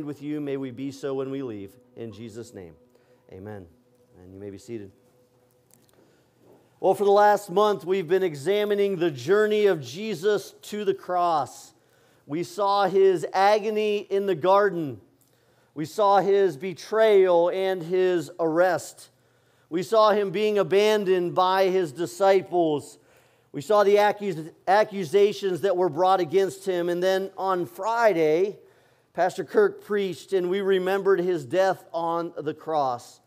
with you. May we be so when we leave. In Jesus' name, amen. And you may be seated. Well, for the last month, we've been examining the journey of Jesus to the cross. We saw his agony in the garden, we saw his betrayal and his arrest. We saw him being abandoned by his disciples. We saw the accus- accusations that were brought against him. And then on Friday, Pastor Kirk preached, and we remembered his death on the cross.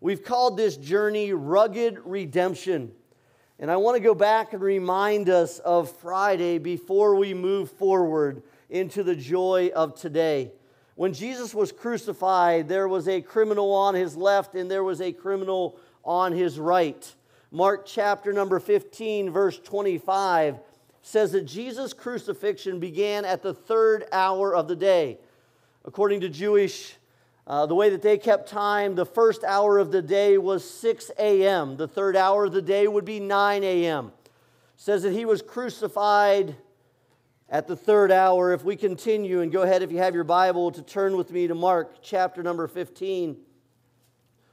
We've called this journey Rugged Redemption. And I want to go back and remind us of Friday before we move forward into the joy of today. When Jesus was crucified, there was a criminal on his left and there was a criminal on his right. Mark chapter number 15, verse 25 says that Jesus' crucifixion began at the third hour of the day. According to Jewish, uh, the way that they kept time, the first hour of the day was 6 a.m. The third hour of the day would be 9 a.m. Says that he was crucified at the third hour. If we continue and go ahead, if you have your Bible, to turn with me to Mark chapter number 15.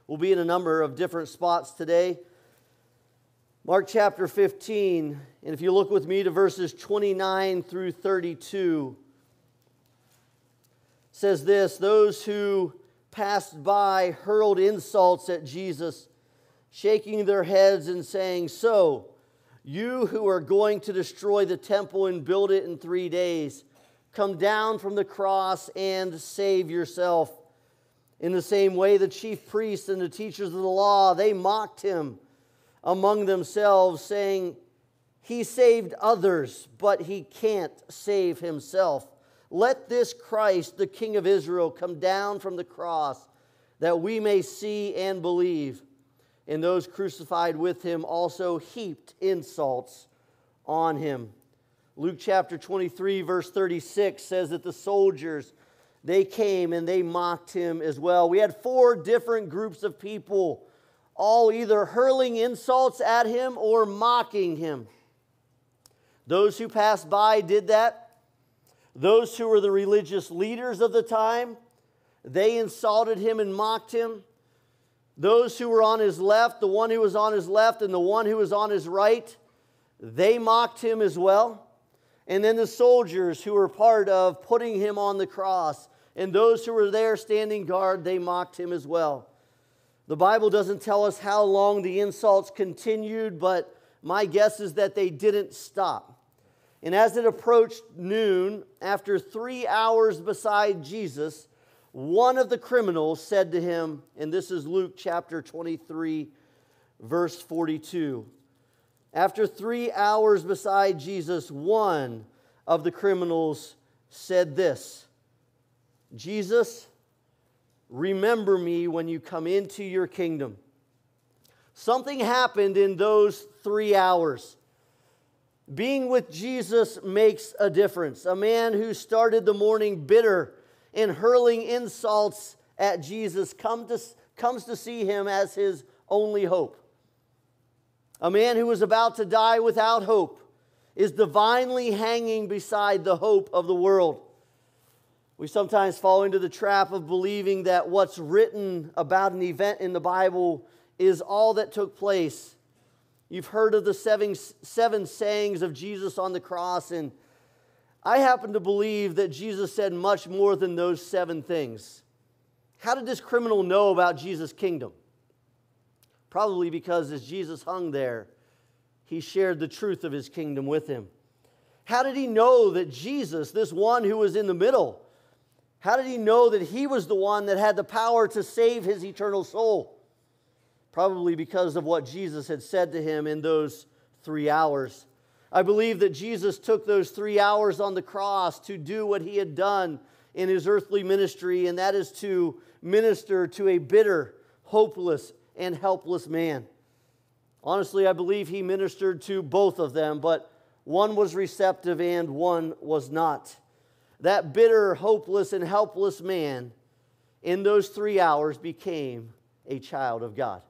We'll be in a number of different spots today. Mark chapter 15, and if you look with me to verses 29 through 32 says this Those who passed by hurled insults at Jesus, shaking their heads and saying, So, you who are going to destroy the temple and build it in three days, come down from the cross and save yourself. In the same way, the chief priests and the teachers of the law, they mocked him among themselves, saying, He saved others, but he can't save himself. Let this Christ, the King of Israel, come down from the cross that we may see and believe. And those crucified with him also heaped insults on him. Luke chapter 23, verse 36 says that the soldiers, they came and they mocked him as well. We had four different groups of people, all either hurling insults at him or mocking him. Those who passed by did that. Those who were the religious leaders of the time, they insulted him and mocked him. Those who were on his left, the one who was on his left and the one who was on his right, they mocked him as well. And then the soldiers who were part of putting him on the cross, and those who were there standing guard, they mocked him as well. The Bible doesn't tell us how long the insults continued, but my guess is that they didn't stop. And as it approached noon, after three hours beside Jesus, one of the criminals said to him, and this is Luke chapter 23, verse 42. After three hours beside Jesus, one of the criminals said this Jesus, remember me when you come into your kingdom. Something happened in those three hours. Being with Jesus makes a difference. A man who started the morning bitter and hurling insults at Jesus come to, comes to see him as his only hope. A man who was about to die without hope is divinely hanging beside the hope of the world. We sometimes fall into the trap of believing that what's written about an event in the Bible is all that took place You've heard of the seven, seven sayings of Jesus on the cross, and I happen to believe that Jesus said much more than those seven things. How did this criminal know about Jesus' kingdom? Probably because as Jesus hung there, he shared the truth of his kingdom with him. How did he know that Jesus, this one who was in the middle, how did he know that he was the one that had the power to save his eternal soul? Probably because of what Jesus had said to him in those three hours. I believe that Jesus took those three hours on the cross to do what he had done in his earthly ministry, and that is to minister to a bitter, hopeless, and helpless man. Honestly, I believe he ministered to both of them, but one was receptive and one was not. That bitter, hopeless, and helpless man in those three hours became a child of God.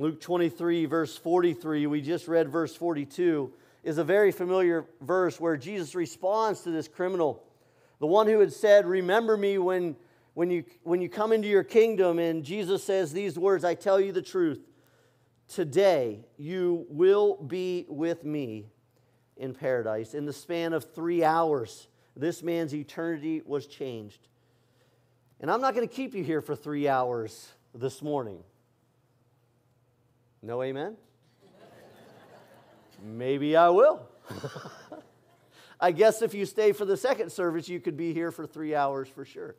Luke 23, verse 43, we just read verse 42, is a very familiar verse where Jesus responds to this criminal The one who had said, Remember me when, when, you, when you come into your kingdom. And Jesus says these words I tell you the truth. Today you will be with me in paradise. In the span of three hours, this man's eternity was changed. And I'm not going to keep you here for three hours this morning. No amen? Maybe I will. I guess if you stay for the second service, you could be here for three hours for sure.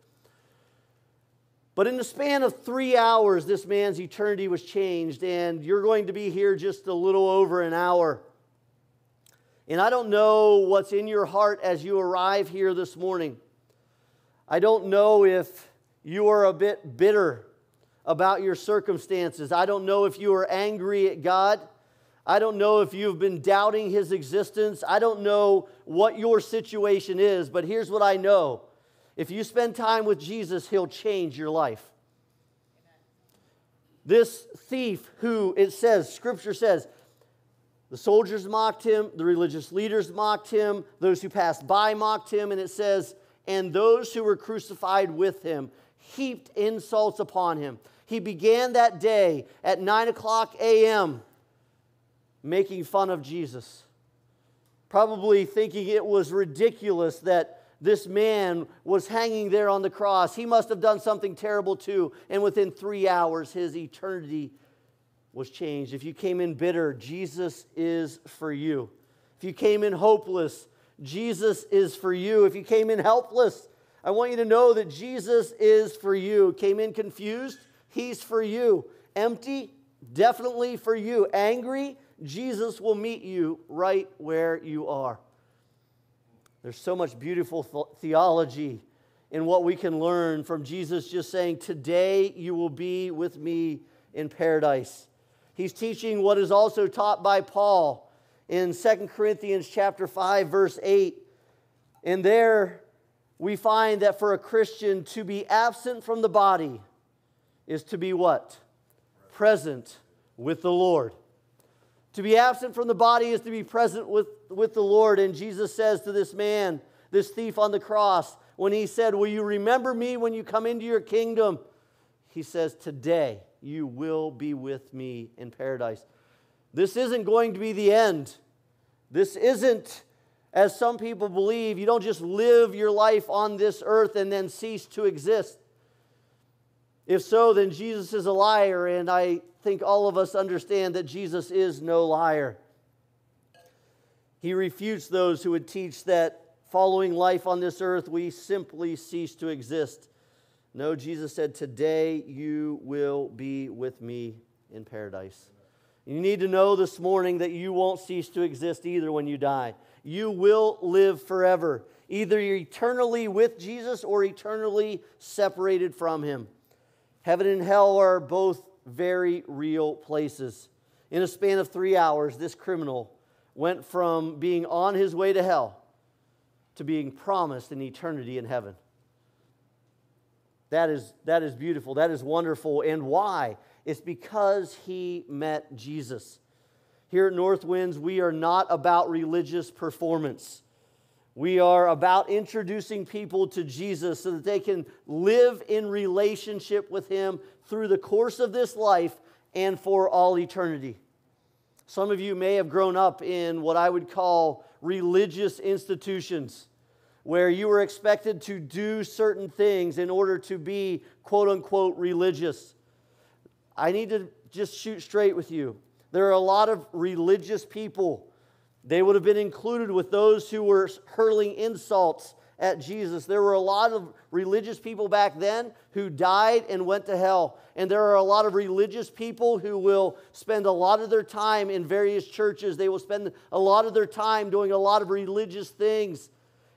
But in the span of three hours, this man's eternity was changed, and you're going to be here just a little over an hour. And I don't know what's in your heart as you arrive here this morning. I don't know if you are a bit bitter about your circumstances. I don't know if you are angry at God. I don't know if you've been doubting his existence. I don't know what your situation is, but here's what I know. If you spend time with Jesus, he'll change your life. This thief, who it says, scripture says, the soldiers mocked him, the religious leaders mocked him, those who passed by mocked him, and it says, and those who were crucified with him heaped insults upon him. He began that day at 9 o'clock a.m making fun of Jesus, probably thinking it was ridiculous that this man was hanging there on the cross. He must have done something terrible too. And within three hours, his eternity was changed. If you came in bitter, Jesus is for you. If you came in hopeless, Jesus is for you. If you came in helpless, I want you to know that Jesus is for you. Came in confused, he's for you. Empty, definitely for you. Angry, Jesus will meet you right where you are. There's so much beautiful th- theology in what we can learn from Jesus just saying, Today you will be with me in paradise. He's teaching what is also taught by Paul in 2 Corinthians chapter 5 verse 8. And there we find that for a Christian to be absent from the body is to be what? Present with the Lord. To be absent from the body is to be present with, with the Lord. And Jesus says to this man, this thief on the cross, when he said, Will you remember me when you come into your kingdom? He says, Today you will be with me in paradise. This isn't going to be the end. This isn't, as some people believe, you don't just live your life on this earth and then cease to exist. If so, then Jesus is a liar, and I think all of us understand that Jesus is no liar. He refutes those who would teach that following life on this earth, we simply cease to exist. No, Jesus said, Today you will be with me in paradise. You need to know this morning that you won't cease to exist either when you die. You will live forever. Either you're eternally with Jesus or eternally separated from him. Heaven and hell are both very real places. In a span of three hours, this criminal went from being on his way to hell to being promised an eternity in heaven. That is, that is beautiful. That is wonderful. And why? It's because he met Jesus. Here at NorthWinds, we are not about religious performance. We are about introducing people to Jesus so that they can live in relationship with him through the course of this life and for all eternity. Some of you may have grown up in what I would call religious institutions where you were expected to do certain things in order to be quote unquote religious. I need to just shoot straight with you. There are a lot of religious people. They would have been included with those who were hurling insults at Jesus. There were a lot of religious people back then who died and went to hell. And there are a lot of religious people who will spend a lot of their time in various churches. They will spend a lot of their time doing a lot of religious things.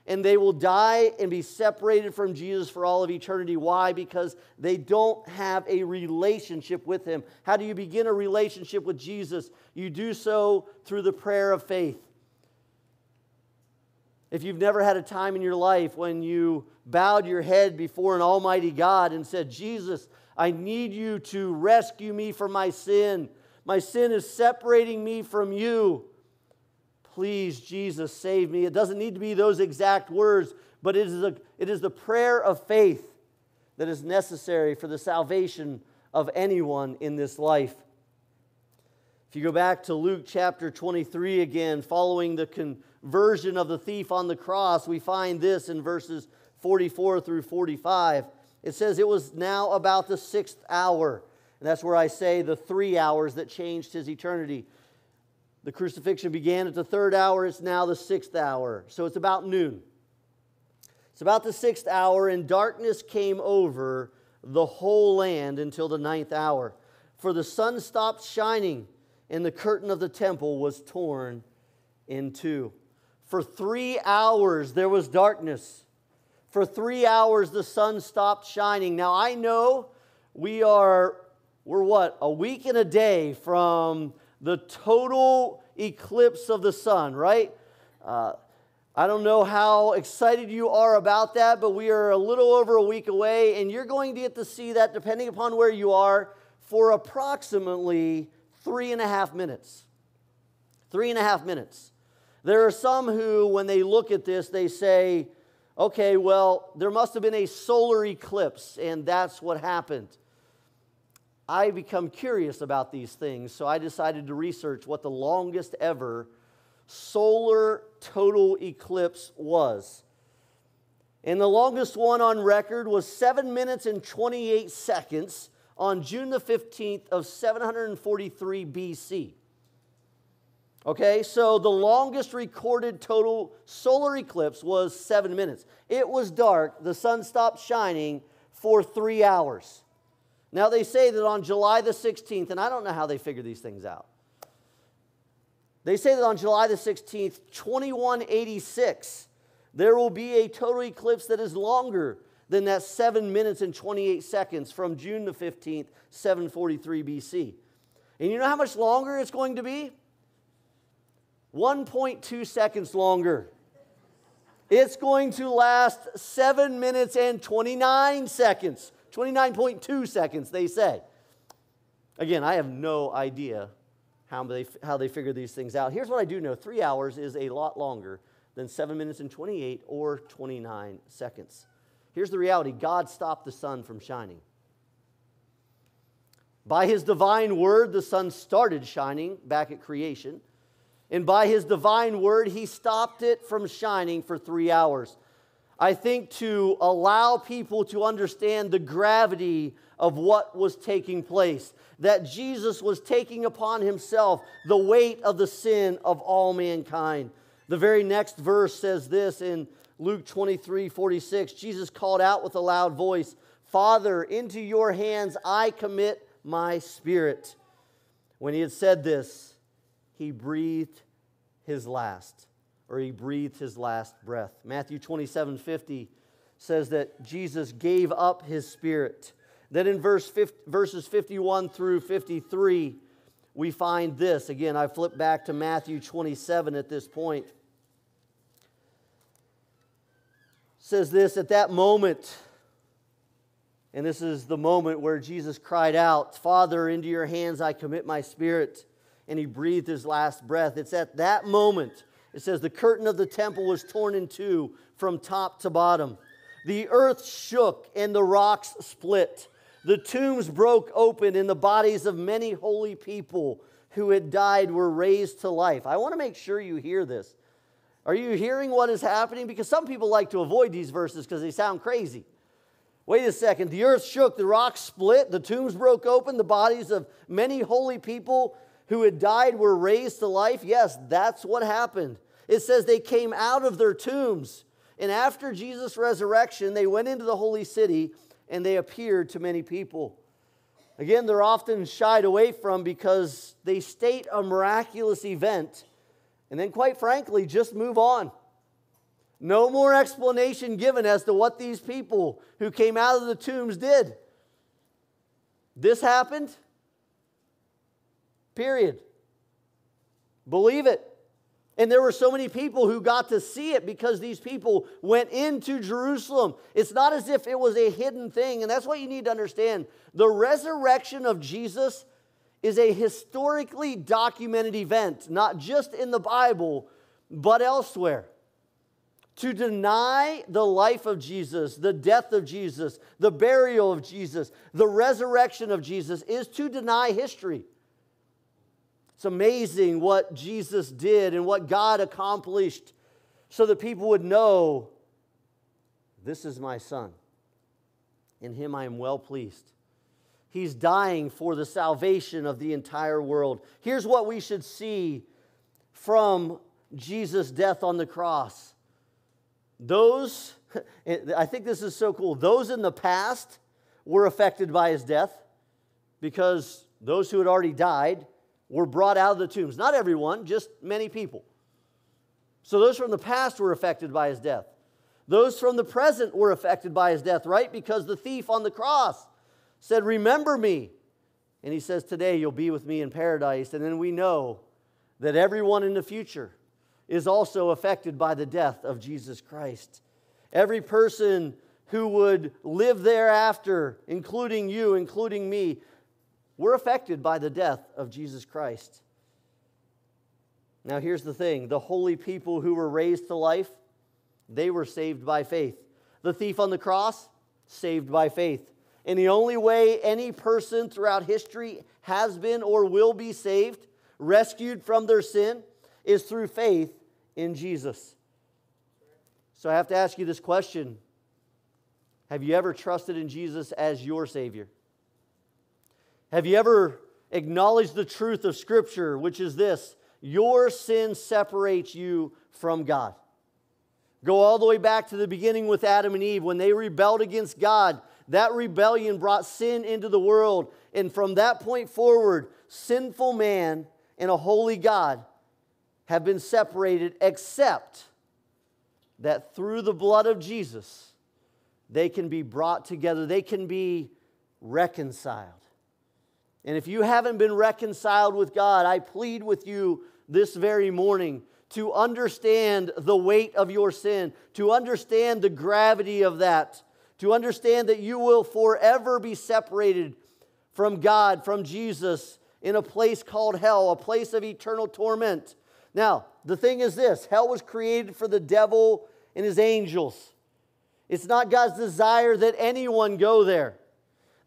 And they will die and be separated from Jesus for all of eternity. Why? Because they don't have a relationship with Him. How do you begin a relationship with Jesus? You do so through the prayer of faith. If you've never had a time in your life when you bowed your head before an almighty God and said, Jesus, I need you to rescue me from my sin. My sin is separating me from you. Please, Jesus, save me. It doesn't need to be those exact words, but it is, a, it is the prayer of faith that is necessary for the salvation of anyone in this life. If you go back to Luke chapter 23 again, following the conversion of the thief on the cross, we find this in verses 44 through 45. It says, It was now about the sixth hour. And that's where I say the three hours that changed his eternity. The crucifixion began at the third hour, it's now the sixth hour. So it's about noon. It's about the sixth hour, and darkness came over the whole land until the ninth hour. For the sun stopped shining, and the curtain of the temple was torn in two. For three hours there was darkness. For three hours the sun stopped shining. Now I know we are, we're what, a week and a day from the total eclipse of the sun, right? Uh, I don't know how excited you are about that, but we are a little over a week away, and you're going to get to see that, depending upon where you are, for approximately three and a half minutes. Three and a half minutes. There are some who, when they look at this, they say, okay, well, there must have been a solar eclipse, and that's what happened. I become curious about these things, so I decided to research what the longest ever solar total eclipse was. And the longest one on record was 7 minutes and 28 seconds on June the 15th of 743 BC. Okay, so the longest recorded total solar eclipse was seven minutes. It was dark, the sun stopped shining for three hours. Now, they say that on July the 16th, and I don't know how they figure these things out. They say that on July the 16th, 2186, there will be a total eclipse that is longer than that 7 minutes and 28 seconds from June the 15th, 743 BC. And you know how much longer it's going to be? 1.2 seconds longer. It's going to last 7 minutes and 29 seconds. 29.2 seconds, they say. Again, I have no idea how they, how they figure these things out. Here's what I do know three hours is a lot longer than 7 minutes and 28 or 29 seconds. Here's the reality God stopped the sun from shining. By his divine word, the sun started shining back at creation. And by his divine word, he stopped it from shining for three hours. I think to allow people to understand the gravity of what was taking place, that Jesus was taking upon himself the weight of the sin of all mankind. The very next verse says this in Luke 23 46 Jesus called out with a loud voice, Father, into your hands I commit my spirit. When he had said this, he breathed his last, or he breathed his last breath. Matthew 27 50 says that Jesus gave up his spirit. Then in verse 50, verses 51 through 53, we find this. Again, I flip back to Matthew 27 at this point. It says this at that moment, and this is the moment where Jesus cried out, Father, into your hands I commit my spirit and he breathed his last breath. It's at that moment, it says, the curtain of the temple was torn in two from top to bottom. The earth shook and the rocks split. The tombs broke open and the bodies of many holy people who had died were raised to life. I want to make sure you hear this. Are you hearing what is happening? Because some people like to avoid these verses because they sound crazy. Wait a second. The earth shook, the rocks split, the tombs broke open, the bodies of many holy people who had died were raised to life? Yes, that's what happened. It says they came out of their tombs. And after Jesus' resurrection, they went into the holy city and they appeared to many people. Again, they're often shied away from because they state a miraculous event and then, quite frankly, just move on. No more explanation given as to what these people who came out of the tombs did. This happened. Period. Believe it. And there were so many people who got to see it because these people went into Jerusalem. It's not as if it was a hidden thing. And that's what you need to understand. The resurrection of Jesus is a historically documented event, not just in the Bible, but elsewhere. To deny the life of Jesus, the death of Jesus, the burial of Jesus, the resurrection of Jesus is to deny history. It's amazing what Jesus did and what God accomplished so that people would know this is my son. In him I am well pleased. He's dying for the salvation of the entire world. Here's what we should see from Jesus' death on the cross. Those, I think this is so cool, those in the past were affected by his death because those who had already died were brought out of the tombs. Not everyone, just many people. So those from the past were affected by his death. Those from the present were affected by his death, right? Because the thief on the cross said, Remember me. And he says, Today you'll be with me in paradise. And then we know that everyone in the future is also affected by the death of Jesus Christ. Every person who would live thereafter, including you, including me, we're affected by the death of Jesus Christ. Now, here's the thing the holy people who were raised to life, they were saved by faith. The thief on the cross, saved by faith. And the only way any person throughout history has been or will be saved, rescued from their sin, is through faith in Jesus. So I have to ask you this question Have you ever trusted in Jesus as your Savior? Have you ever acknowledged the truth of Scripture, which is this your sin separates you from God? Go all the way back to the beginning with Adam and Eve. When they rebelled against God, that rebellion brought sin into the world. And from that point forward, sinful man and a holy God have been separated, except that through the blood of Jesus, they can be brought together, they can be reconciled. And if you haven't been reconciled with God, I plead with you this very morning to understand the weight of your sin, to understand the gravity of that, to understand that you will forever be separated from God, from Jesus, in a place called hell, a place of eternal torment. Now, the thing is this hell was created for the devil and his angels. It's not God's desire that anyone go there.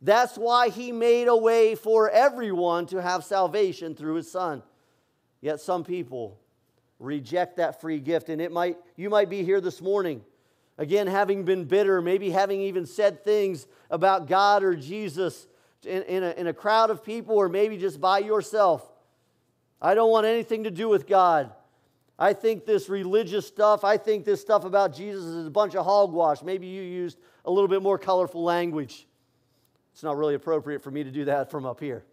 That's why he made a way for everyone to have salvation through his son. Yet some people reject that free gift and it might you might be here this morning again having been bitter, maybe having even said things about God or Jesus in, in, a, in a crowd of people or maybe just by yourself. I don't want anything to do with God. I think this religious stuff, I think this stuff about Jesus is a bunch of hogwash. Maybe you used a little bit more colorful language. It's not really appropriate for me to do that from up here.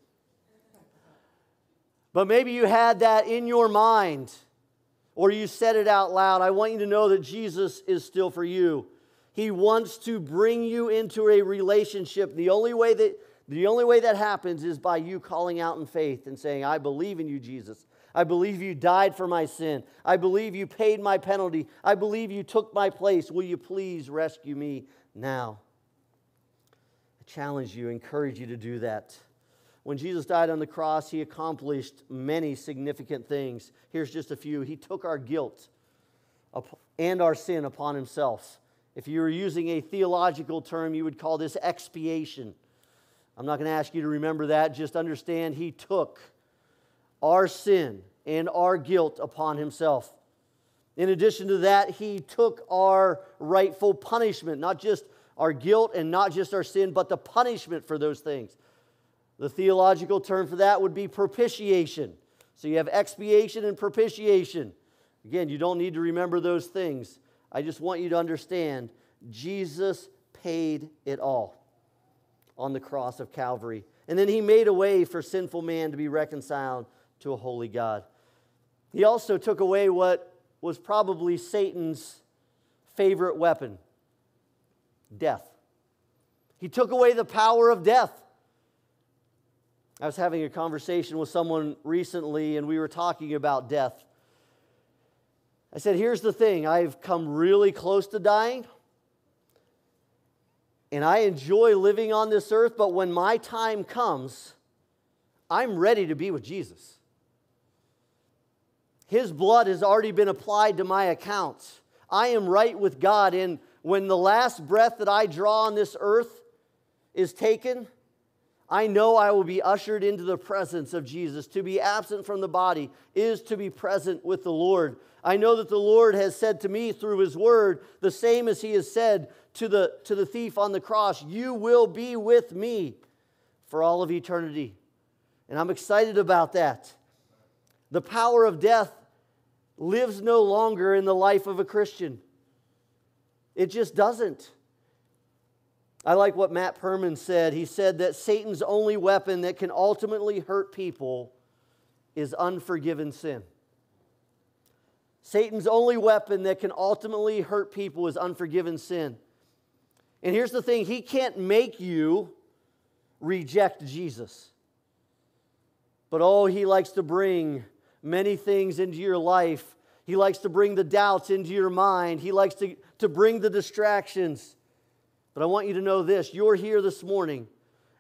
But maybe you had that in your mind or you said it out loud. I want you to know that Jesus is still for you. He wants to bring you into a relationship. The only way that the only way that happens is by you calling out in faith and saying, I believe in you, Jesus. I believe you died for my sin. I believe you paid my penalty. I believe you took my place. Will you please rescue me now? Challenge you, encourage you to do that. When Jesus died on the cross, he accomplished many significant things. Here's just a few. He took our guilt and our sin upon himself. If you were using a theological term, you would call this expiation. I'm not going to ask you to remember that. Just understand he took our sin and our guilt upon himself. In addition to that, he took our rightful punishment, not just our guilt and not just our sin, but the punishment for those things. The theological term for that would be propitiation. So you have expiation and propitiation. Again, you don't need to remember those things. I just want you to understand Jesus paid it all on the cross of Calvary. And then he made a way for sinful man to be reconciled to a holy God. He also took away what was probably Satan's favorite weapon death. He took away the power of death. I was having a conversation with someone recently, and we were talking about death. I said, Here's the thing I've come really close to dying, and I enjoy living on this earth, but when my time comes, I'm ready to be with Jesus. His blood has already been applied to my accounts. I am right with God. And when the last breath that I draw on this earth is taken, I know I will be ushered into the presence of Jesus. To be absent from the body is to be present with the Lord. I know that the Lord has said to me through his word the same as he has said to the, to the thief on the cross You will be with me for all of eternity. And I'm excited about that. The power of death lives no longer in the life of a Christian, it just doesn't. I like what Matt Perman said. He said that Satan's only weapon that can ultimately hurt people is unforgiven sin. Satan's only weapon that can ultimately hurt people is unforgiven sin. And here's the thing he can't make you reject Jesus. But oh, he likes to bring many things into your life. He likes to bring the doubts into your mind. He likes to, to bring the distractions. But I want you to know this you're here this morning,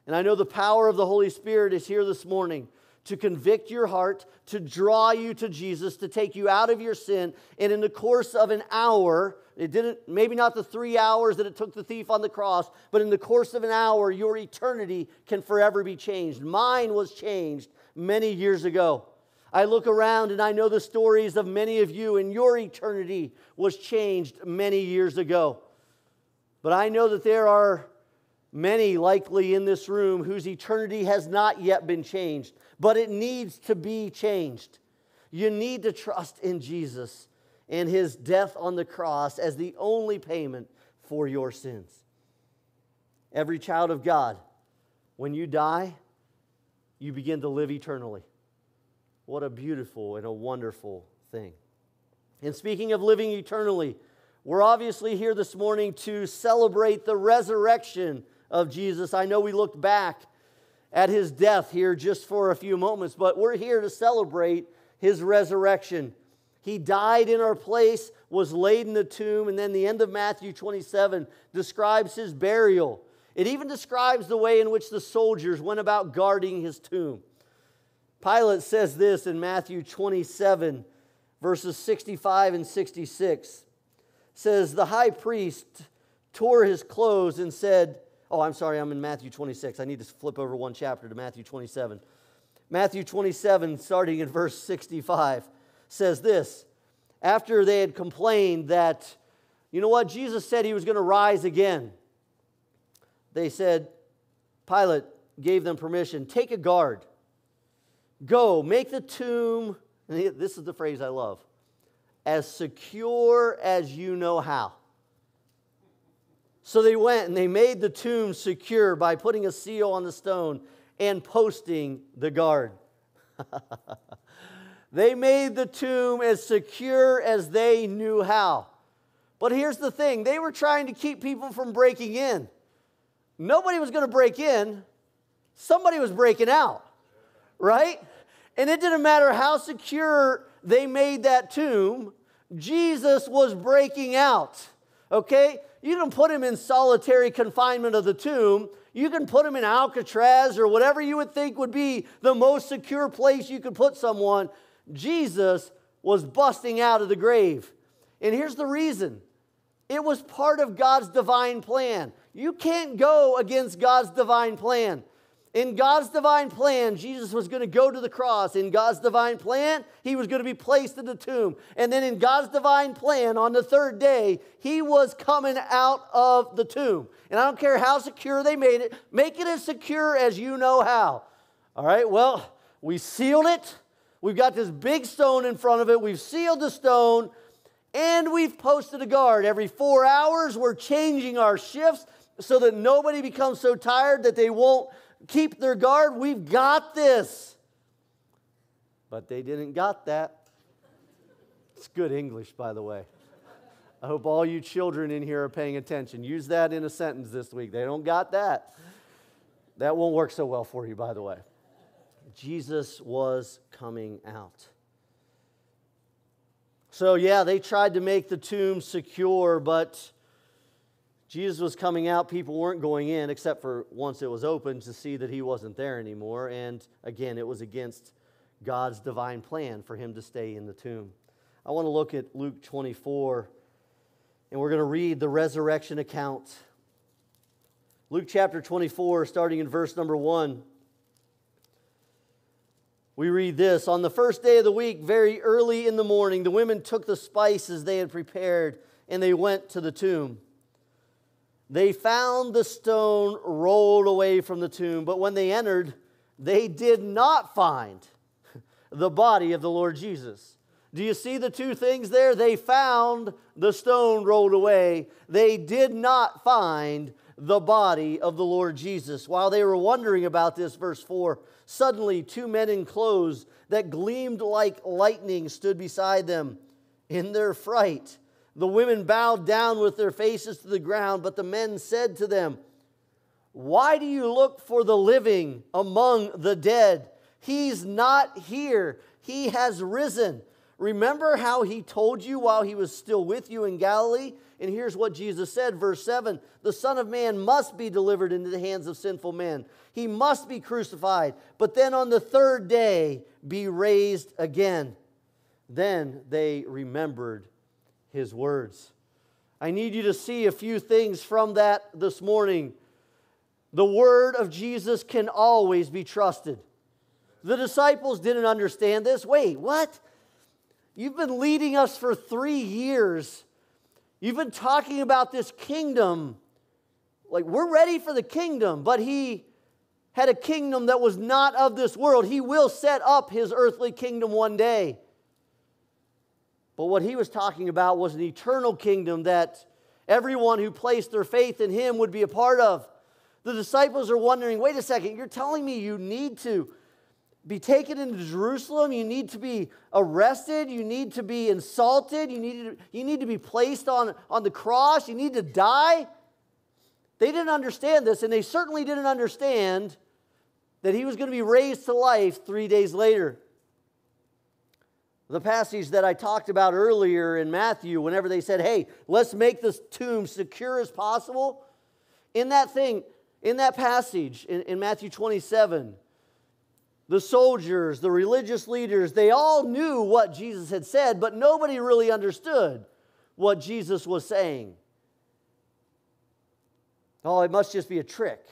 and I know the power of the Holy Spirit is here this morning to convict your heart, to draw you to Jesus, to take you out of your sin. And in the course of an hour, it didn't, maybe not the three hours that it took the thief on the cross, but in the course of an hour, your eternity can forever be changed. Mine was changed many years ago. I look around and I know the stories of many of you, and your eternity was changed many years ago. But I know that there are many likely in this room whose eternity has not yet been changed, but it needs to be changed. You need to trust in Jesus and his death on the cross as the only payment for your sins. Every child of God, when you die, you begin to live eternally. What a beautiful and a wonderful thing. And speaking of living eternally, we're obviously here this morning to celebrate the resurrection of Jesus. I know we looked back at his death here just for a few moments, but we're here to celebrate his resurrection. He died in our place, was laid in the tomb, and then the end of Matthew 27 describes his burial. It even describes the way in which the soldiers went about guarding his tomb. Pilate says this in Matthew 27, verses 65 and 66 says, The high priest tore his clothes and said, Oh, I'm sorry, I'm in Matthew 26. I need to flip over one chapter to Matthew 27. Matthew 27, starting in verse 65, says this After they had complained that, you know what, Jesus said he was going to rise again, they said, Pilate gave them permission take a guard, go, make the tomb, this is the phrase I love as secure as you know how. So they went and they made the tomb secure by putting a seal on the stone and posting the guard. they made the tomb as secure as they knew how. But here's the thing they were trying to keep people from breaking in. Nobody was going to break in, somebody was breaking out, right? And it didn't matter how secure they made that tomb, Jesus was breaking out. Okay? You can put him in solitary confinement of the tomb. You can put him in Alcatraz or whatever you would think would be the most secure place you could put someone. Jesus was busting out of the grave. And here's the reason it was part of God's divine plan. You can't go against God's divine plan. In God's divine plan, Jesus was going to go to the cross. In God's divine plan, he was going to be placed in the tomb. And then in God's divine plan, on the third day, he was coming out of the tomb. And I don't care how secure they made it, make it as secure as you know how. All right, well, we sealed it. We've got this big stone in front of it. We've sealed the stone and we've posted a guard. Every four hours, we're changing our shifts so that nobody becomes so tired that they won't keep their guard. We've got this. But they didn't got that. It's good English, by the way. I hope all you children in here are paying attention. Use that in a sentence this week. They don't got that. That won't work so well for you, by the way. Jesus was coming out. So, yeah, they tried to make the tomb secure, but Jesus was coming out, people weren't going in except for once it was open to see that he wasn't there anymore. And again, it was against God's divine plan for him to stay in the tomb. I want to look at Luke 24, and we're going to read the resurrection account. Luke chapter 24, starting in verse number 1. We read this On the first day of the week, very early in the morning, the women took the spices they had prepared and they went to the tomb. They found the stone rolled away from the tomb, but when they entered, they did not find the body of the Lord Jesus. Do you see the two things there? They found the stone rolled away. They did not find the body of the Lord Jesus. While they were wondering about this, verse 4, suddenly two men in clothes that gleamed like lightning stood beside them. In their fright, the women bowed down with their faces to the ground, but the men said to them, Why do you look for the living among the dead? He's not here, he has risen. Remember how he told you while he was still with you in Galilee? And here's what Jesus said, verse 7 The Son of Man must be delivered into the hands of sinful men. He must be crucified, but then on the third day be raised again. Then they remembered his words. I need you to see a few things from that this morning. The word of Jesus can always be trusted. The disciples didn't understand this. Wait, what? You've been leading us for three years. You've been talking about this kingdom. Like, we're ready for the kingdom, but he had a kingdom that was not of this world. He will set up his earthly kingdom one day. But what he was talking about was an eternal kingdom that everyone who placed their faith in him would be a part of. The disciples are wondering wait a second, you're telling me you need to be taken into Jerusalem, you need to be arrested, you need to be insulted, you need to, you need to be placed on, on the cross, you need to die. They didn't understand this, and they certainly didn't understand that he was going to be raised to life three days later. The passage that I talked about earlier in Matthew, whenever they said, hey, let's make this tomb secure as possible, in that thing, in that passage in, in Matthew 27, the soldiers, the religious leaders, they all knew what Jesus had said, but nobody really understood what Jesus was saying. Oh, it must just be a trick.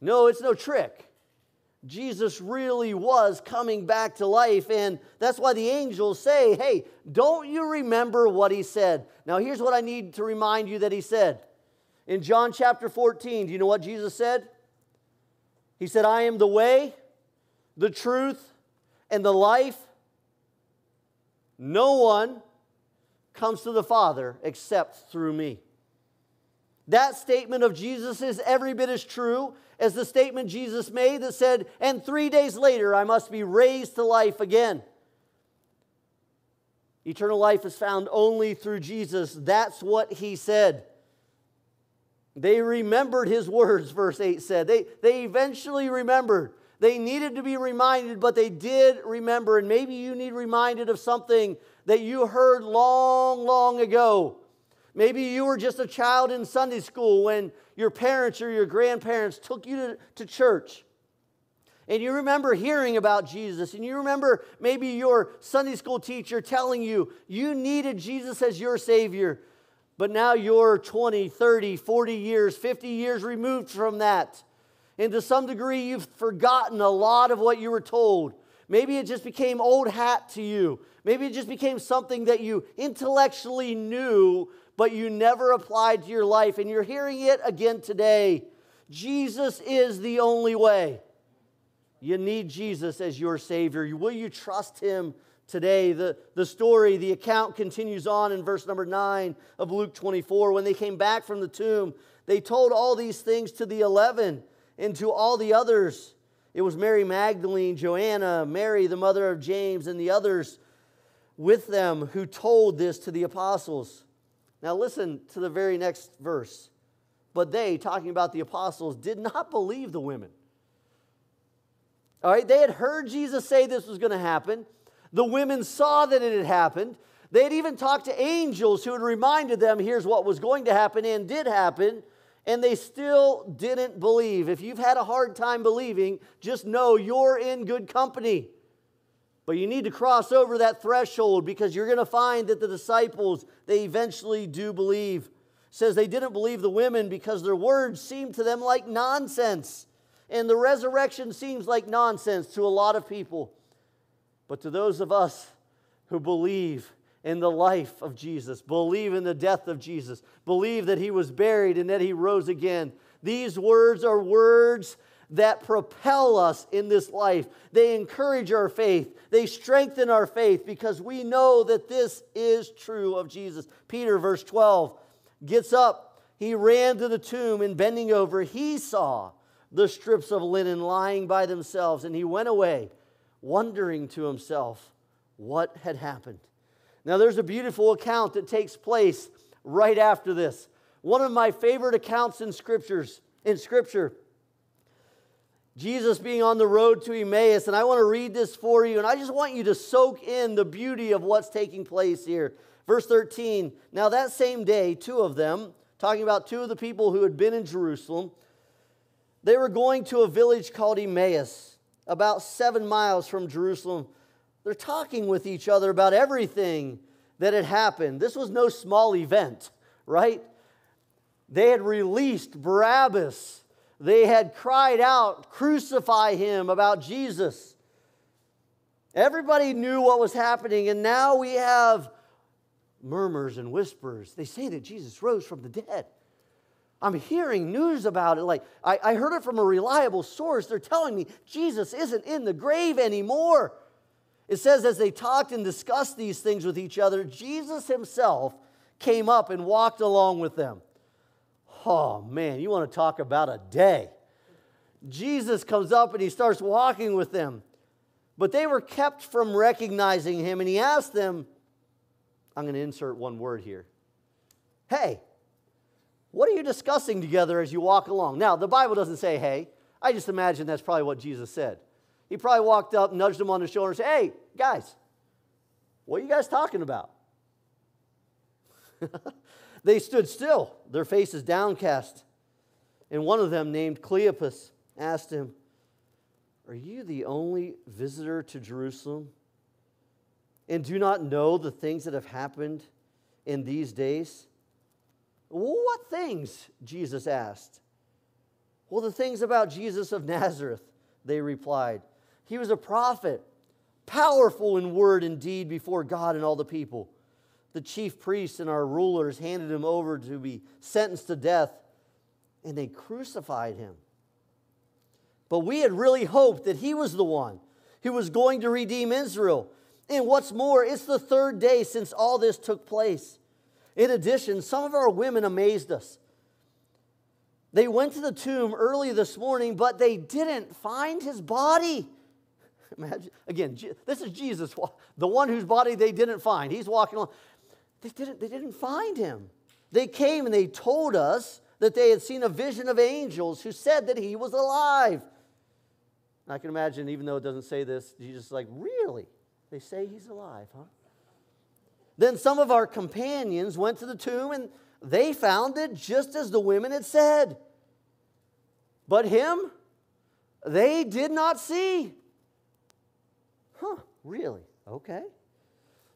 No, it's no trick. Jesus really was coming back to life. And that's why the angels say, Hey, don't you remember what he said? Now, here's what I need to remind you that he said. In John chapter 14, do you know what Jesus said? He said, I am the way, the truth, and the life. No one comes to the Father except through me. That statement of Jesus is every bit as true as the statement Jesus made that said, And three days later I must be raised to life again. Eternal life is found only through Jesus. That's what he said. They remembered his words, verse 8 said. They, they eventually remembered. They needed to be reminded, but they did remember. And maybe you need reminded of something that you heard long, long ago. Maybe you were just a child in Sunday school when your parents or your grandparents took you to, to church. And you remember hearing about Jesus, and you remember maybe your Sunday school teacher telling you you needed Jesus as your Savior. But now you're 20, 30, 40 years, 50 years removed from that. And to some degree, you've forgotten a lot of what you were told. Maybe it just became old hat to you. Maybe it just became something that you intellectually knew, but you never applied to your life, and you're hearing it again today. Jesus is the only way. You need Jesus as your Savior. Will you trust Him today? The, the story, the account continues on in verse number 9 of Luke 24. When they came back from the tomb, they told all these things to the eleven and to all the others. It was Mary Magdalene, Joanna, Mary, the mother of James, and the others with them who told this to the apostles. Now, listen to the very next verse. But they, talking about the apostles, did not believe the women. All right, they had heard Jesus say this was going to happen. The women saw that it had happened. They had even talked to angels who had reminded them here's what was going to happen and did happen, and they still didn't believe. If you've had a hard time believing, just know you're in good company. But you need to cross over that threshold because you're going to find that the disciples, they eventually do believe. It says they didn't believe the women because their words seemed to them like nonsense. And the resurrection seems like nonsense to a lot of people. But to those of us who believe in the life of Jesus, believe in the death of Jesus, believe that he was buried and that he rose again, these words are words that propel us in this life. They encourage our faith, they strengthen our faith because we know that this is true of Jesus. Peter, verse 12, gets up. He ran to the tomb and bending over, he saw the strips of linen lying by themselves, and he went away, wondering to himself what had happened. Now, there's a beautiful account that takes place right after this. One of my favorite accounts in scriptures, in scripture, Jesus being on the road to Emmaus, and I want to read this for you, and I just want you to soak in the beauty of what's taking place here. Verse 13 Now, that same day, two of them, talking about two of the people who had been in Jerusalem, they were going to a village called Emmaus, about seven miles from Jerusalem. They're talking with each other about everything that had happened. This was no small event, right? They had released Barabbas they had cried out, Crucify him, about Jesus. Everybody knew what was happening, and now we have murmurs and whispers. They say that Jesus rose from the dead. I'm hearing news about it. Like, I, I heard it from a reliable source. They're telling me Jesus isn't in the grave anymore. It says, as they talked and discussed these things with each other, Jesus himself came up and walked along with them. Oh man, you want to talk about a day. Jesus comes up and he starts walking with them. But they were kept from recognizing him, and he asked them, I'm going to insert one word here. Hey, what are you discussing together as you walk along? Now, the Bible doesn't say hey. I just imagine that's probably what Jesus said. He probably walked up, nudged them on the shoulder, and said, Hey, guys, what are you guys talking about? They stood still, their faces downcast. And one of them, named Cleopas, asked him, Are you the only visitor to Jerusalem? And do not know the things that have happened in these days? What things? Jesus asked. Well, the things about Jesus of Nazareth, they replied. He was a prophet, powerful in word and deed before God and all the people the chief priests and our rulers handed him over to be sentenced to death, and they crucified him. But we had really hoped that he was the one who was going to redeem Israel. And what's more, it's the third day since all this took place. In addition, some of our women amazed us. They went to the tomb early this morning, but they didn't find his body. Imagine, again, this is Jesus, the one whose body they didn't find. He's walking along. They didn't, they didn't find him. They came and they told us that they had seen a vision of angels who said that he was alive. I can imagine, even though it doesn't say this, Jesus is like, Really? They say he's alive, huh? Then some of our companions went to the tomb and they found it just as the women had said. But him, they did not see. Huh, really? Okay.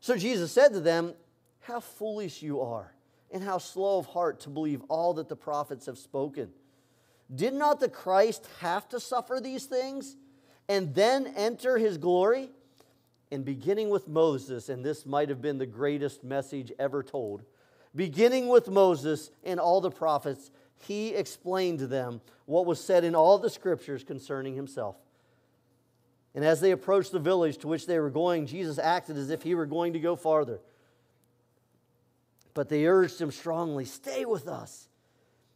So Jesus said to them, how foolish you are, and how slow of heart to believe all that the prophets have spoken. Did not the Christ have to suffer these things and then enter his glory? And beginning with Moses, and this might have been the greatest message ever told, beginning with Moses and all the prophets, he explained to them what was said in all the scriptures concerning himself. And as they approached the village to which they were going, Jesus acted as if he were going to go farther. But they urged him strongly Stay with us.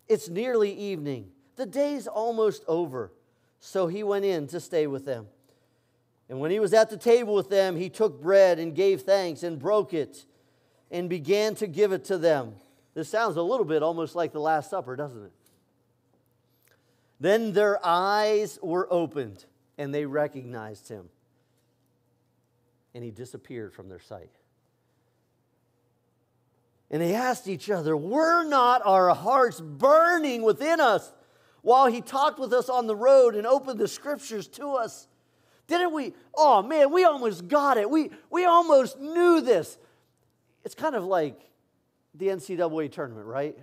It's nearly evening. The day's almost over. So he went in to stay with them. And when he was at the table with them, he took bread and gave thanks and broke it and began to give it to them. This sounds a little bit almost like the Last Supper, doesn't it? Then their eyes were opened and they recognized him. And he disappeared from their sight. And they asked each other, Were not our hearts burning within us while he talked with us on the road and opened the scriptures to us? Didn't we? Oh man, we almost got it. We, we almost knew this. It's kind of like the NCAA tournament, right?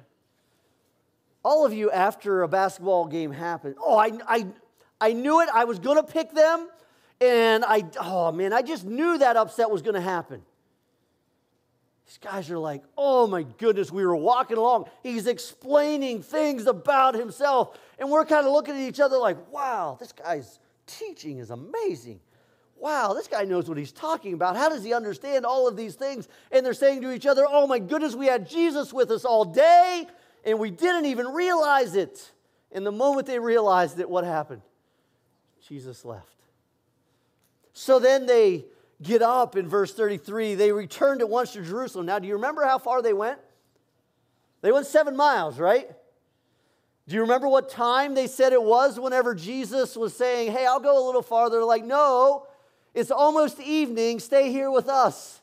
All of you, after a basketball game happened, oh, I, I, I knew it. I was going to pick them. And I, oh man, I just knew that upset was going to happen. These guys are like, oh my goodness, we were walking along. He's explaining things about himself. And we're kind of looking at each other like, wow, this guy's teaching is amazing. Wow, this guy knows what he's talking about. How does he understand all of these things? And they're saying to each other, oh my goodness, we had Jesus with us all day and we didn't even realize it. And the moment they realized it, what happened? Jesus left. So then they get up in verse 33. They returned at once to Jerusalem. Now, do you remember how far they went? They went seven miles, right? Do you remember what time they said it was whenever Jesus was saying, Hey, I'll go a little farther? Like, No, it's almost evening. Stay here with us.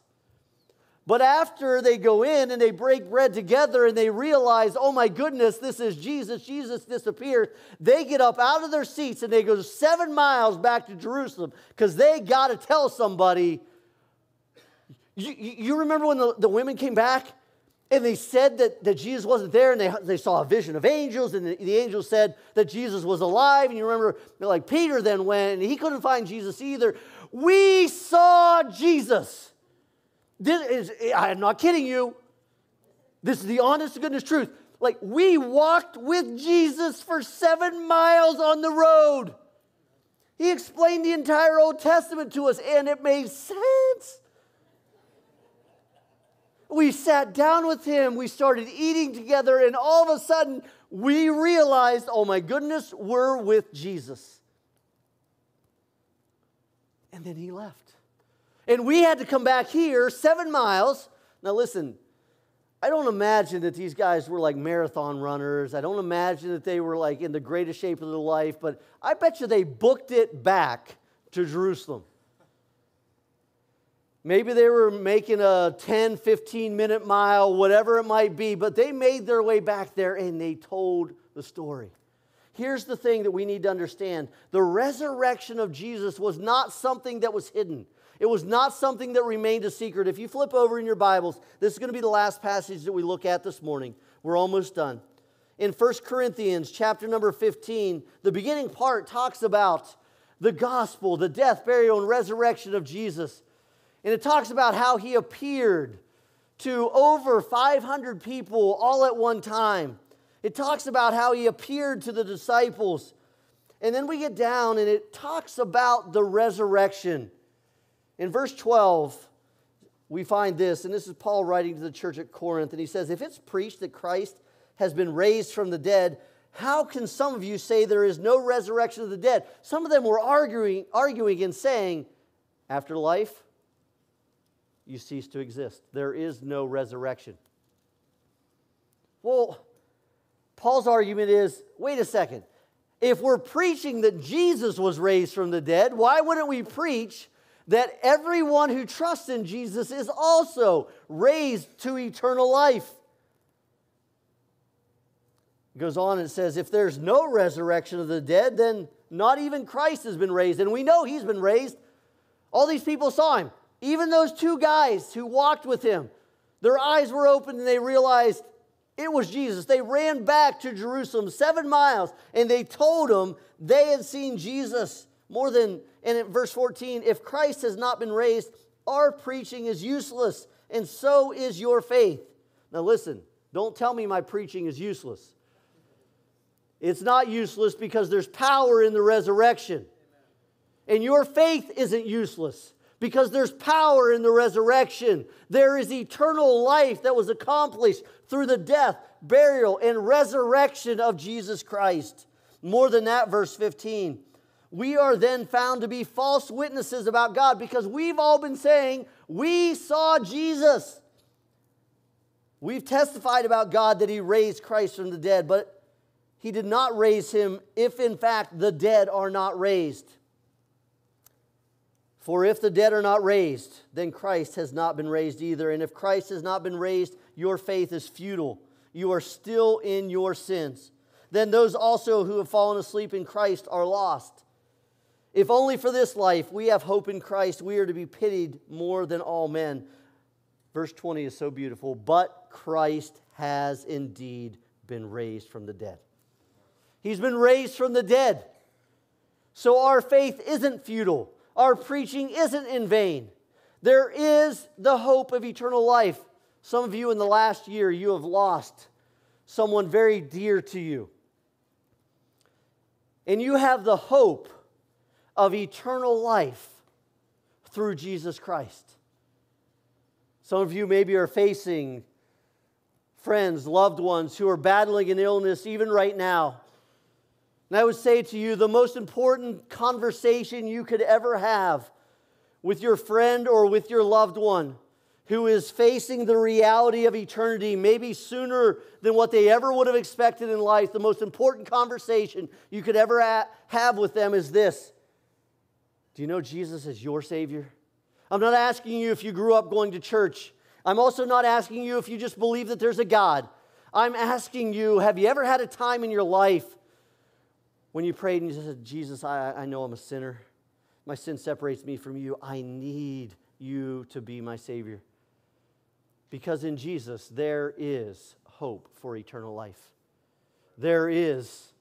But after they go in and they break bread together and they realize, oh my goodness, this is Jesus, Jesus disappears, they get up out of their seats and they go seven miles back to Jerusalem because they got to tell somebody. You, you remember when the, the women came back and they said that, that Jesus wasn't there and they, they saw a vision of angels and the, the angels said that Jesus was alive. And you remember, like Peter then went and he couldn't find Jesus either. We saw Jesus. This is, I'm not kidding you. This is the honest to goodness truth. Like, we walked with Jesus for seven miles on the road. He explained the entire Old Testament to us, and it made sense. We sat down with him, we started eating together, and all of a sudden, we realized, oh my goodness, we're with Jesus. And then he left. And we had to come back here seven miles. Now, listen, I don't imagine that these guys were like marathon runners. I don't imagine that they were like in the greatest shape of their life, but I bet you they booked it back to Jerusalem. Maybe they were making a 10, 15 minute mile, whatever it might be, but they made their way back there and they told the story. Here's the thing that we need to understand the resurrection of Jesus was not something that was hidden. It was not something that remained a secret. If you flip over in your Bibles, this is going to be the last passage that we look at this morning. We're almost done. In 1 Corinthians chapter number 15, the beginning part talks about the gospel, the death, burial, and resurrection of Jesus. And it talks about how he appeared to over 500 people all at one time. It talks about how he appeared to the disciples. And then we get down and it talks about the resurrection. In verse 12, we find this, and this is Paul writing to the church at Corinth, and he says, If it's preached that Christ has been raised from the dead, how can some of you say there is no resurrection of the dead? Some of them were arguing, arguing and saying, After life, you cease to exist. There is no resurrection. Well, Paul's argument is wait a second. If we're preaching that Jesus was raised from the dead, why wouldn't we preach that everyone who trusts in Jesus is also raised to eternal life. It goes on and says, if there's no resurrection of the dead, then not even Christ has been raised. And we know he's been raised. All these people saw him. Even those two guys who walked with him, their eyes were open and they realized it was Jesus. They ran back to Jerusalem seven miles and they told him they had seen Jesus more than and in verse 14, if Christ has not been raised, our preaching is useless, and so is your faith. Now, listen, don't tell me my preaching is useless. It's not useless because there's power in the resurrection. And your faith isn't useless because there's power in the resurrection. There is eternal life that was accomplished through the death, burial, and resurrection of Jesus Christ. More than that, verse 15 we are then found to be false witnesses about God because we've all been saying, We saw Jesus. We've testified about God that He raised Christ from the dead, but He did not raise Him if, in fact, the dead are not raised. For if the dead are not raised, then Christ has not been raised either. And if Christ has not been raised, your faith is futile. You are still in your sins. Then those also who have fallen asleep in Christ are lost. If only for this life we have hope in Christ, we are to be pitied more than all men. Verse 20 is so beautiful. But Christ has indeed been raised from the dead. He's been raised from the dead. So our faith isn't futile, our preaching isn't in vain. There is the hope of eternal life. Some of you in the last year, you have lost someone very dear to you. And you have the hope of eternal life through Jesus Christ. Some of you maybe are facing friends, loved ones who are battling an illness even right now. And I would say to you the most important conversation you could ever have with your friend or with your loved one who is facing the reality of eternity, maybe sooner than what they ever would have expected in life, the most important conversation you could ever have with them is this Do you know Jesus is your Savior? I'm not asking you if you grew up going to church. I'm also not asking you if you just believe that there's a God. I'm asking you, have you ever had a time in your life when you prayed and you said, Jesus, I, I know I'm a sinner. My sin separates me from you. I need you to be my Savior. Because in Jesus, there is hope for eternal life. There is,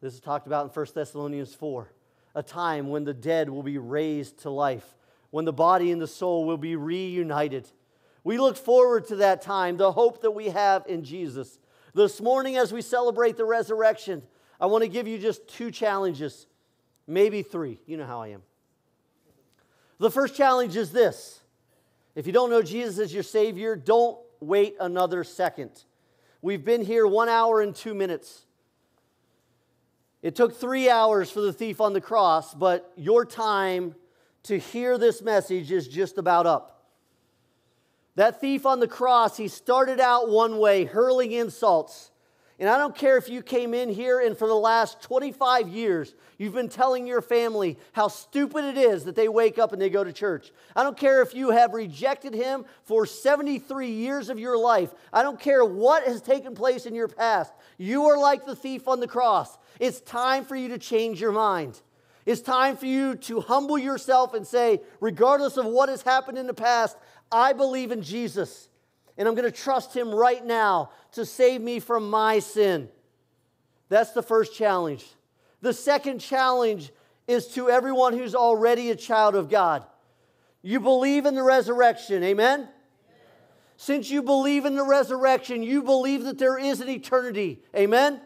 this is talked about in 1 Thessalonians 4, a time when the dead will be raised to life, when the body and the soul will be reunited. We look forward to that time, the hope that we have in Jesus. This morning, as we celebrate the resurrection, I want to give you just two challenges, maybe three. You know how I am. The first challenge is this if you don't know Jesus as your Savior, don't wait another second. We've been here one hour and two minutes. It took three hours for the thief on the cross, but your time to hear this message is just about up. That thief on the cross, he started out one way, hurling insults. And I don't care if you came in here and for the last 25 years, you've been telling your family how stupid it is that they wake up and they go to church. I don't care if you have rejected him for 73 years of your life. I don't care what has taken place in your past. You are like the thief on the cross. It's time for you to change your mind. It's time for you to humble yourself and say, regardless of what has happened in the past, I believe in Jesus and I'm going to trust Him right now to save me from my sin. That's the first challenge. The second challenge is to everyone who's already a child of God. You believe in the resurrection, amen? amen? Since you believe in the resurrection, you believe that there is an eternity, amen?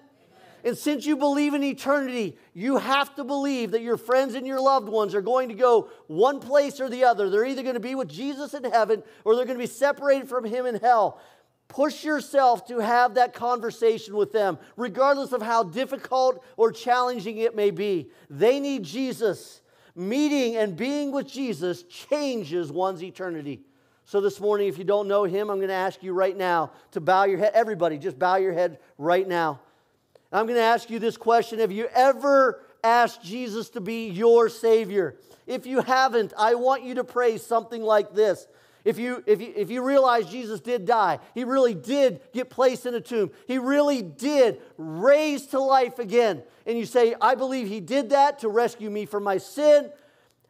And since you believe in eternity, you have to believe that your friends and your loved ones are going to go one place or the other. They're either going to be with Jesus in heaven or they're going to be separated from him in hell. Push yourself to have that conversation with them, regardless of how difficult or challenging it may be. They need Jesus. Meeting and being with Jesus changes one's eternity. So, this morning, if you don't know him, I'm going to ask you right now to bow your head. Everybody, just bow your head right now. I'm going to ask you this question Have you ever asked Jesus to be your Savior? If you haven't, I want you to pray something like this. If you, if, you, if you realize Jesus did die, he really did get placed in a tomb, he really did raise to life again, and you say, I believe he did that to rescue me from my sin,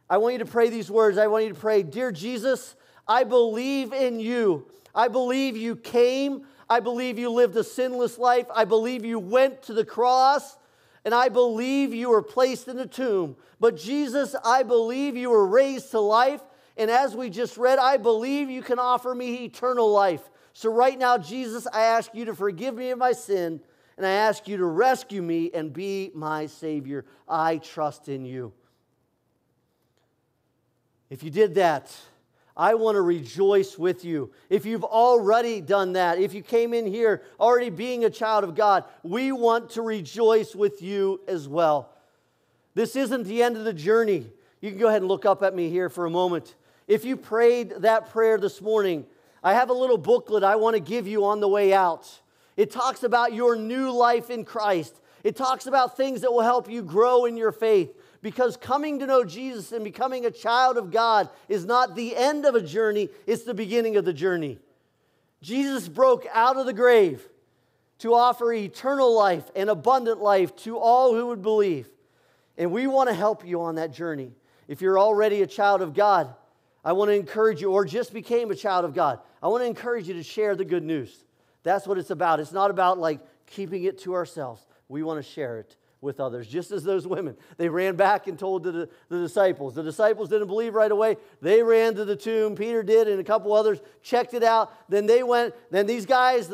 I want you to pray these words. I want you to pray, Dear Jesus, I believe in you. I believe you came I believe you lived a sinless life. I believe you went to the cross. And I believe you were placed in a tomb. But Jesus, I believe you were raised to life. And as we just read, I believe you can offer me eternal life. So right now, Jesus, I ask you to forgive me of my sin. And I ask you to rescue me and be my Savior. I trust in you. If you did that, I want to rejoice with you. If you've already done that, if you came in here already being a child of God, we want to rejoice with you as well. This isn't the end of the journey. You can go ahead and look up at me here for a moment. If you prayed that prayer this morning, I have a little booklet I want to give you on the way out. It talks about your new life in Christ. It talks about things that will help you grow in your faith. Because coming to know Jesus and becoming a child of God is not the end of a journey, it's the beginning of the journey. Jesus broke out of the grave to offer eternal life and abundant life to all who would believe. And we want to help you on that journey. If you're already a child of God, I want to encourage you, or just became a child of God, I want to encourage you to share the good news. That's what it's about. It's not about like keeping it to ourselves. We want to share it with others, just as those women. They ran back and told the, the disciples. The disciples didn't believe right away. They ran to the tomb. Peter did, and a couple others checked it out. Then they went, then these guys,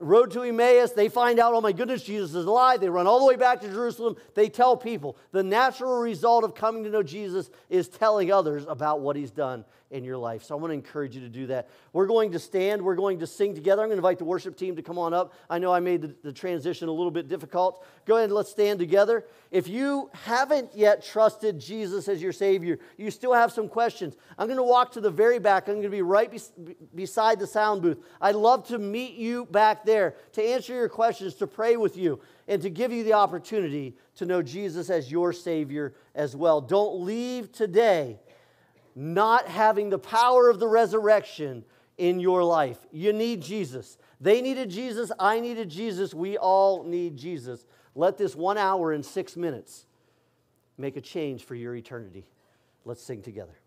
rode to Emmaus, they find out, oh my goodness, Jesus is alive. They run all the way back to Jerusalem. They tell people. The natural result of coming to know Jesus is telling others about what he's done in your life. So I want to encourage you to do that. We're going to stand, we're going to sing together. I'm going to invite the worship team to come on up. I know I made the, the transition a little bit difficult. Go ahead and let's stand together. If you haven't yet trusted Jesus as your Savior, you still have some questions. I'm going to walk to the very back. I'm going to be right be- beside the sound booth. I'd love to meet you back there to answer your questions, to pray with you, and to give you the opportunity to know Jesus as your Savior as well. Don't leave today not having the power of the resurrection in your life. You need Jesus. They needed Jesus. I needed Jesus. We all need Jesus. Let this one hour and six minutes make a change for your eternity. Let's sing together.